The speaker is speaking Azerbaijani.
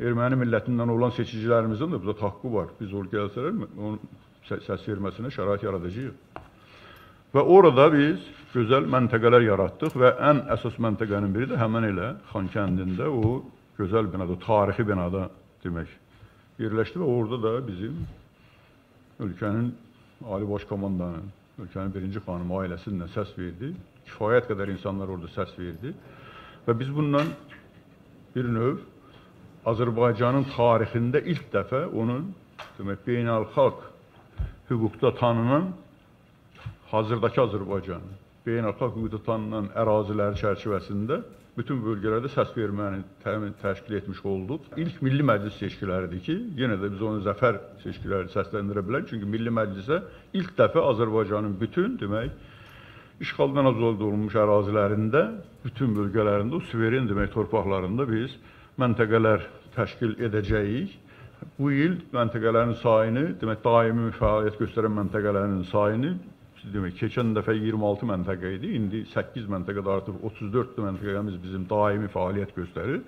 erməni millətindən olan seçicilərimizin də burada haqqı var. Biz ol gəlsələr onun səs verməsinə şərait yaradacağıq. Və orada biz gözəl məntəqələr yaratdıq və ən əsas məntəqənin biri də həmin elə Xankəndində o gözəl binada, tarixi binada demək yerləşdi və orada da bizim ölkənin Ali Baş Komandanın, ölkənin birinci xanımı ailəsindən səs verdi. Kifayət qədər insanlar orada səs verdi. Və biz bundan bir növ Azərbaycanın tarixində ilk dəfə onun demək beynəlxalq hüquqda tanınan hazırdakı Azərbaycan beynəlxalq hüquqda tanınan ərazilər çərçivəsində bütün bölgələrdə səs verməni təmin təşkil etmiş olduq. İlk Milli Məclis seçkiləridir ki, yenə də biz onu zəfər seçkiləri səsləndirə bilərik. Çünki Milli Məclisə ilk dəfə Azərbaycanın bütün demək işğaldan azad olunmuş ərazilərində, bütün bölgələrində, o suveren demək torpaqlarında biz məntəqələr təşkil edəcəyik. Bu il məntəqələrin sayını, demək daimi fəaliyyət göstərən məntəqələrin sayını demək keçən dəfə 26 məntəqə idi. İndi 8 məntəqədə artıq 34 məntəqəmiz bizim daimi fəaliyyət göstərir.